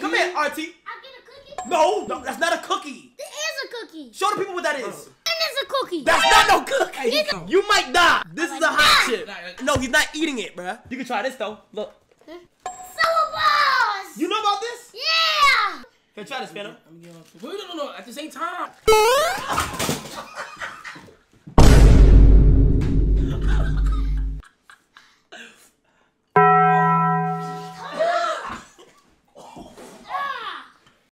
Come here, RT. I'll get a cookie. No, no, that's not a cookie. It is a cookie. Show the people what that is. Oh. And it's a cookie. That's not no cookie. You might die. This is a hot die. chip. No, he's not eating it, bruh. You can try this though. Look. Summer balls. You know about this? Yeah. Here, try this, Fanum. Wait, no, no, no. At the same time.